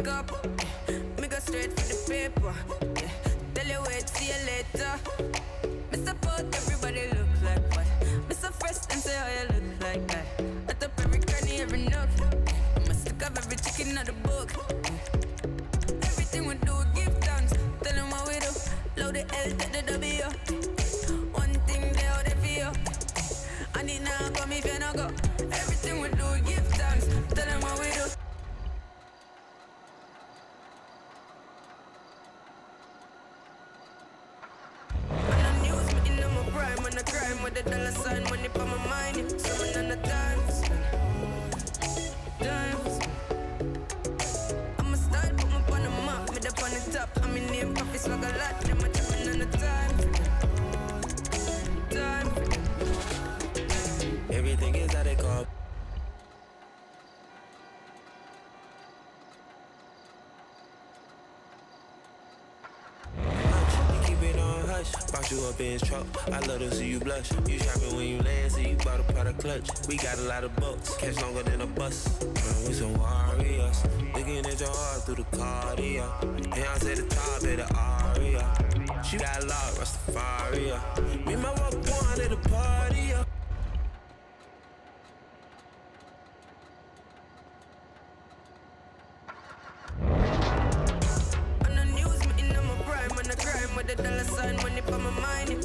wake up. Me go straight for the paper. Tell you wait, see you later. Me support everybody look like what? Me so fresh and say how you look like that. I top every cranny, every nook. I'ma stick up every chicken out the book. Everything we do, give thanks. Tell them what we do. Load the L, take the W. the crime with the dollar sign, money for my mind. I'm on the time spend. I'm a style, put me on the map, me up on the top. I'm in name, coffee swag a lot. Them a jumping on the time. Everything hush. Box you up in his truck. I love to see you blush. You shopping when you land, so you bought a product clutch. We got a lot of bucks, catch longer than a bus. Run with some warriors. Looking at your heart through the cardio. And I said the top of the aria. She got locked, Rastafaria. Me and my walk one at the party. Money for my mind.